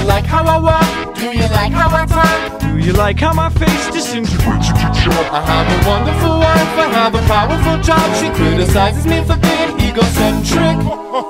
you like how I walk? Do you like how I talk? Do you like how my face disintegrates? I have a wonderful wife, I have a powerful job She criticizes me for being egocentric